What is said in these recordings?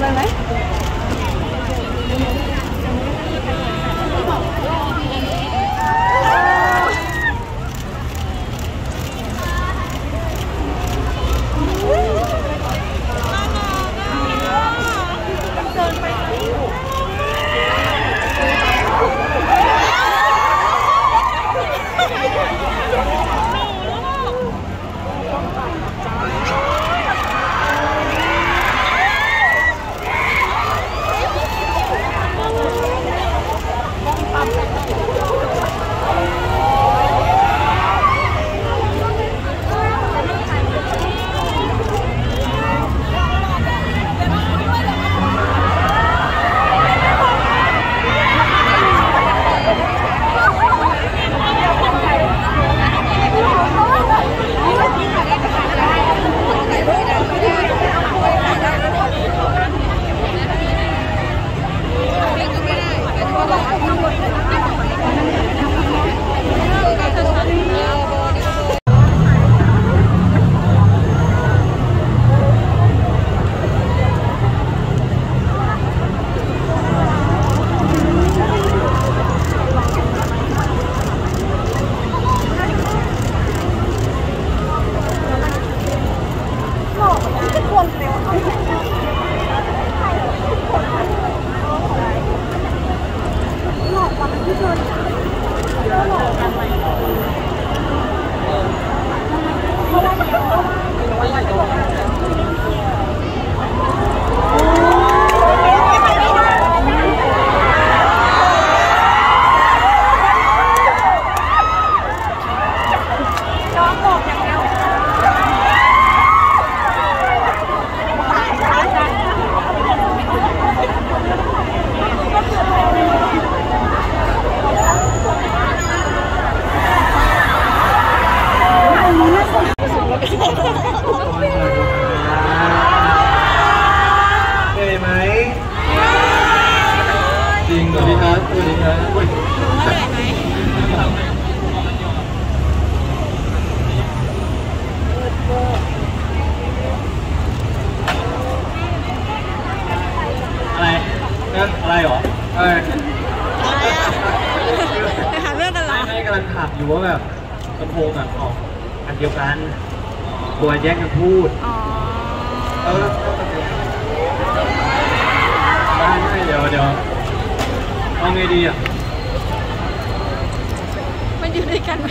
来来来。ำลังขับอยู่ว่าแบบกระโพงแบบออกอันเดียวกันตัวแยกกันพูด เออได้เดี๋ยวเดี๋ยวเอาไงดีอะมันอยู่ด้วยกันไหม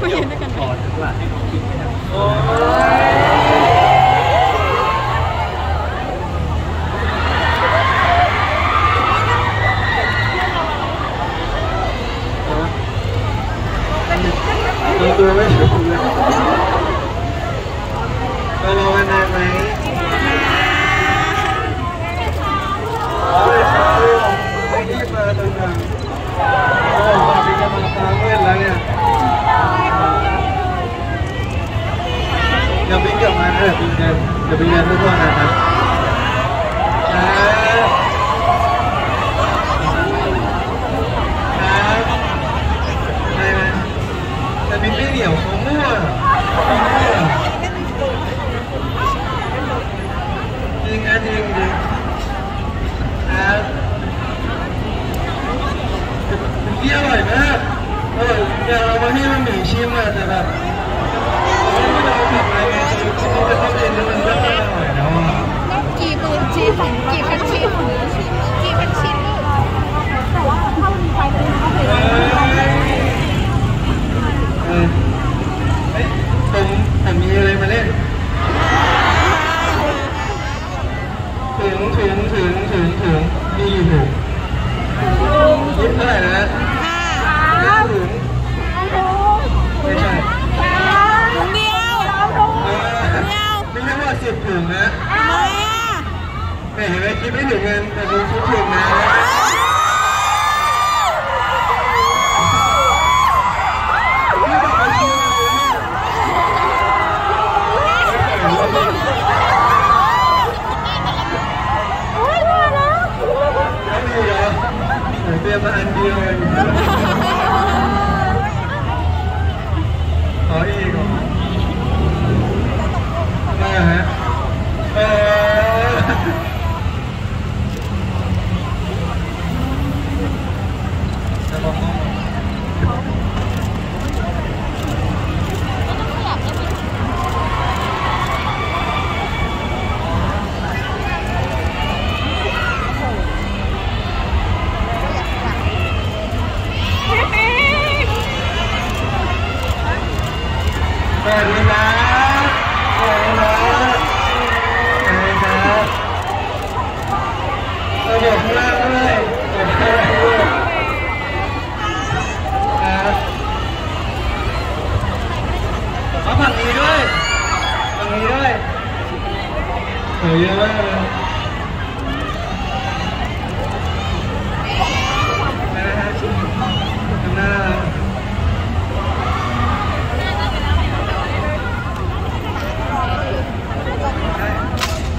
มันอยู่ด้วยกันไหมขอดีกว่าให้เขาคิดไปนะ ตัวตัวไม่ถูกเลยเรารอกันนานไหมโอ้ยครับไม่รีบมาตอนนั้นโอ้ตอนนี้กำลังตาเมื่อนแล้วเนี่ยเดี๋ยวบินกลับมาเออบินเดินเดี๋ยวบินเดินทุกวันนะครับครับครับอะไรนะแต่บินไม่เหนียวเขามั่วเขามั่วจริงอะจริงจริงครับ เยี่ยมอร่อยมากเอออยากเอามาให้มันหนึ่ชิมอะแต่แบบไม่ได้ทำอะไรไงคือเขาจะต้องเรียนรู้มันก็ไม่อร่อยแล้วอะกี่หมื่นชิ้นกี่พันชิ้นกี่พันชิ้นแต่ว่าถ้ามันมีไฟเป็นเขาไปเออเออเฮ้ยผมผมมีอะไรมาเล่นถึงถึงถึงถึงถึงมีอยู่ถึงบเท่าไหร่นะถึงไม่ใช่ ถุงเดียว เออไม่ใช่ว่าสิบถึงนะ ทำไมอะ แต่เห็น ไหมคิดไม่ถึงเงินแต่ดูคิดถึงนะโอ้ยมาแล้วไม่มีเหรอผมเตรียมมาอันเดียวเองขออีกเหรอมาฮะเออจะบอกน้องสวัสดีครับสวัสดีครับสวัสดีครับเราอยู่ข้างล่างด้วยอยู่ข้างล่างด้วยครับเอาฝั่งนี้ด้วยฝั่งนี้ด้วยโหเยอะมากเลยนะฮะข้างหน้า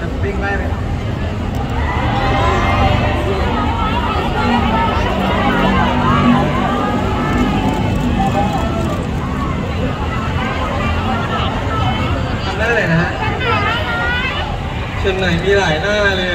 จะปิ้งได้ไหมทำได้เลยนะฮะชุด ไหนมีหลายหน้าเลย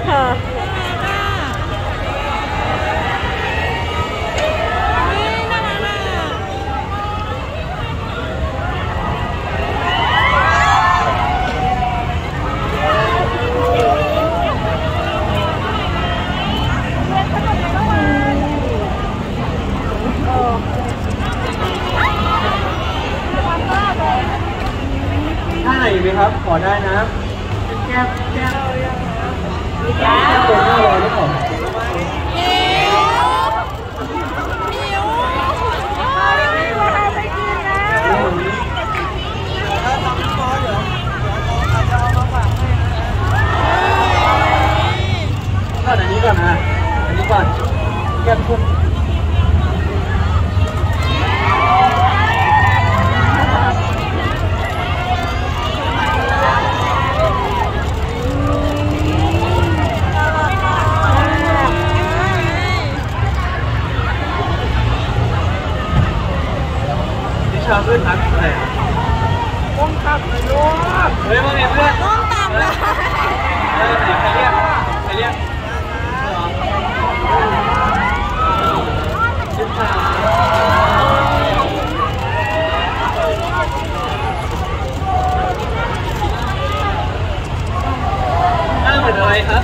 はい。cần à đúng rồi chân không sao này con tập rồi luôn. Đấy mọi người luôn con rồi อยครับ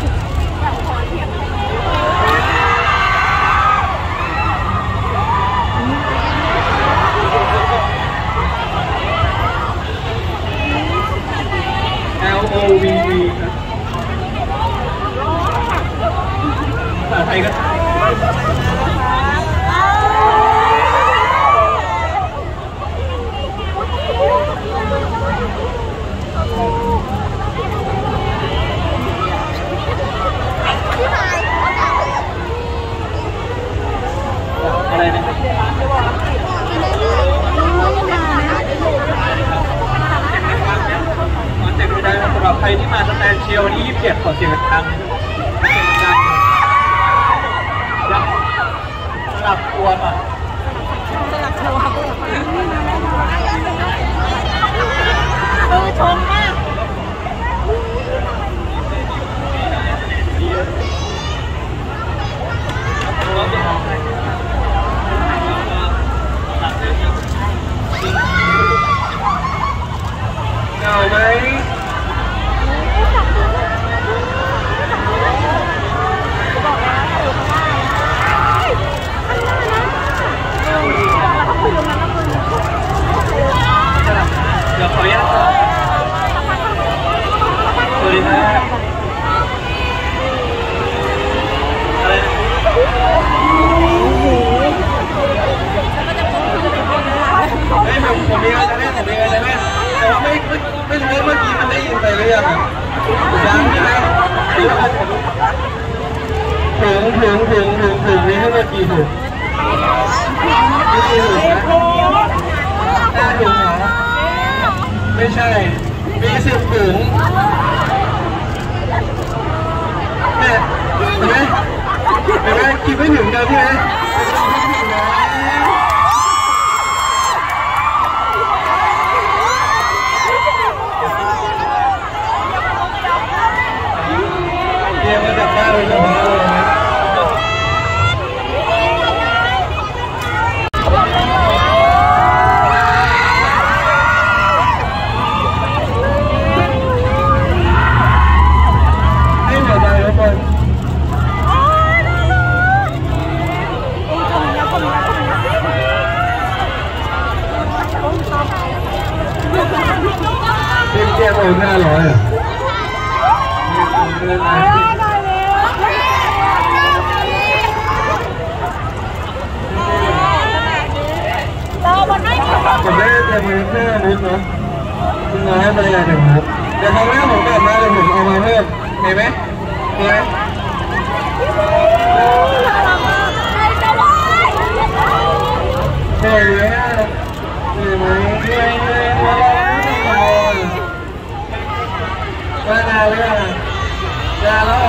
ไม่ใช่ มีสิบถุงเนี่เห็นไหมเห็นไหมคิดไม่ถึงกันใช่ไหม ồn ra rồi. Cảm thấy là mình sẽ muốn nữa Nhưng mà em đây là đường một. Để không biết một cái này là mình ồn ồn hơn. Này bé. Này bé. Này bé. Nah, nah,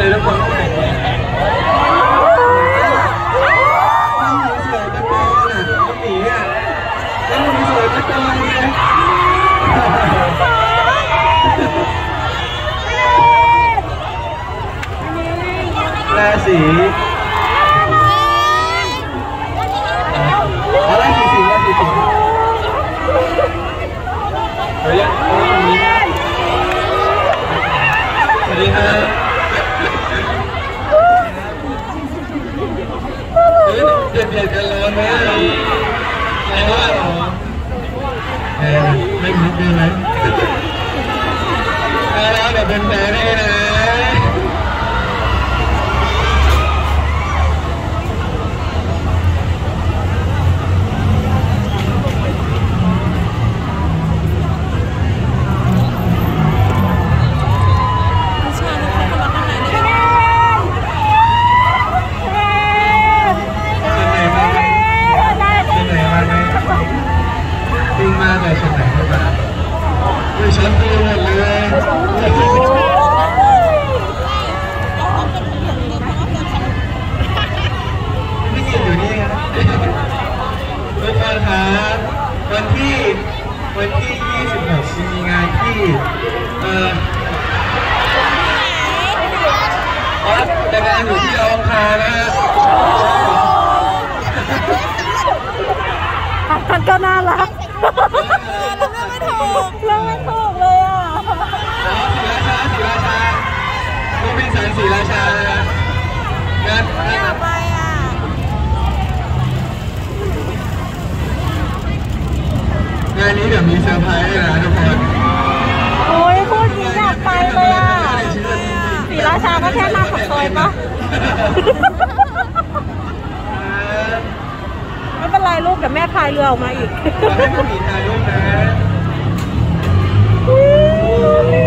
เลยทุกคนเฉยๆจะเจอขนาดมันหนีอะแล้วมันเฉยจะเจอเลยแปรสี เฮ้ยเด็ดเด็ดกันเลยไหมอะไรวะเออไม่มุกดีไหมเอาแล้วเดี๋ยวเป็นแฟนให้นะ ครับทุกคนครับวันที่วันที่ 26 มีงานที่ เอ่ออ๋อแต่งานอยู่ที่องคารนะฮะท่านก็น่ารักเราไม่ ถูกเราไม่ถูกเลยอะอ๋อศรีราชาศรีราชาโรบินสันศรีราชานะฮะงานนอยากไปอะงานนี้เดี๋ยวมีเซอร์ไพรส์ด้วยนะทุกคนโอ้ยพูดจริงอยากไปเลยอะศรีราชาก็แค่หน้าปากซอยปะไม่เป็นไรลูกเดี๋ยวแม่พายเรือออกมาอีกขอให้ผู้หญิงถ่ายรูปนะ ¡Sí!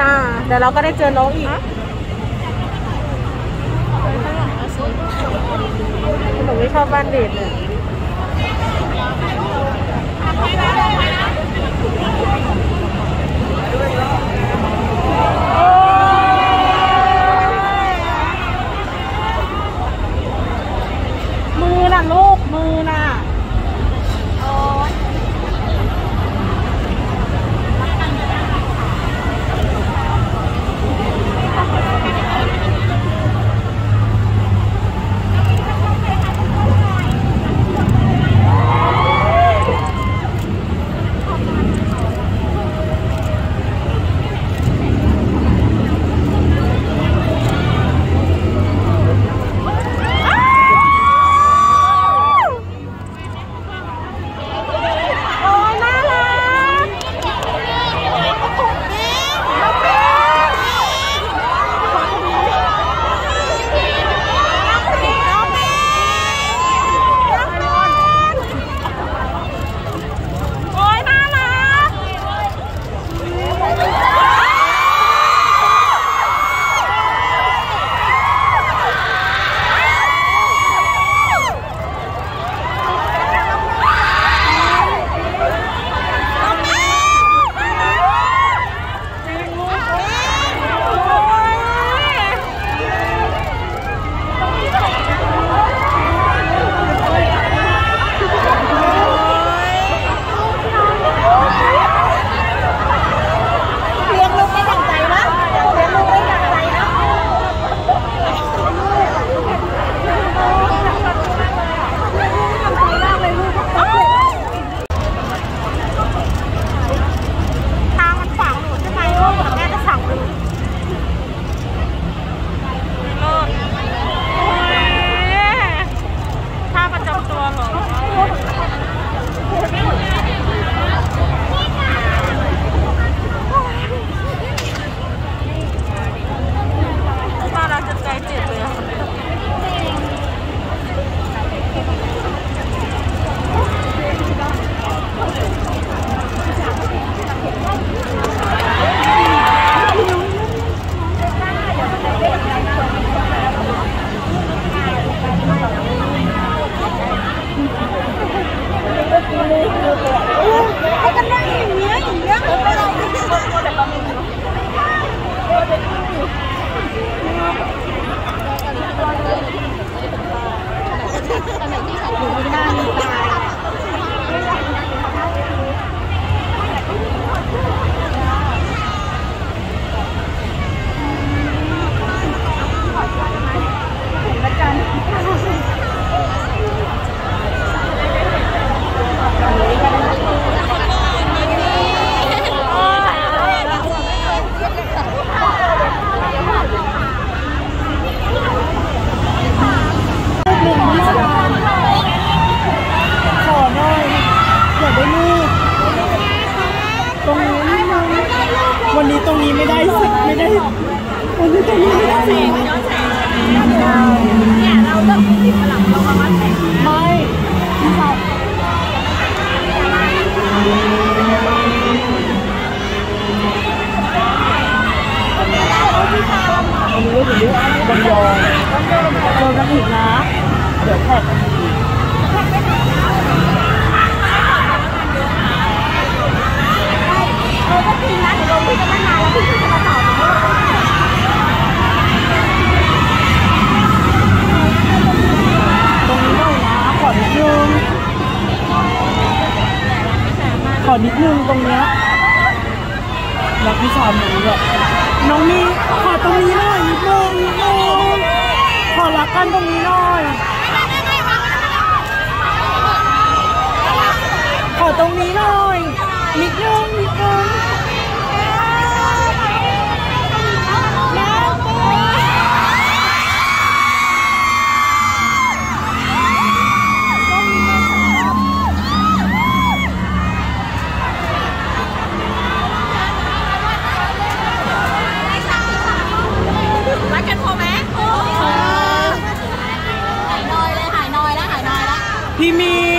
นไรนะเดี๋ยวเราก็ได้เจอน้องอีกหนูไม่ชอบบ้านเด็กเลยมือน่ะลูก ตรงนี้ไม่ได้สิไม่ได้วันนี้ตรงนี้ไม่ได้สิเนี่ยเราเลือกติดหลั งเรามาวัดไม่พี่ชายวันนี้ถึงนี้บนยองโดนกันอีกนะเดี๋ยวแท็กเออก็จริงนะเดี๋ยวลงพี่จะมาแล้วพี่จะมตรงนี้หน่อยนะขอนิดนึงขอนิดนึงตรงเนี้ยรักพี่สาวหนูแบบน้องมีขอตรงนี้หน่อยนิดนึงนิดนึงขอรักกันตรงนี้หน่อย ขอตรงนี้หน่อยนิดนึงนิดนึง He means